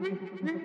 Mm-hmm.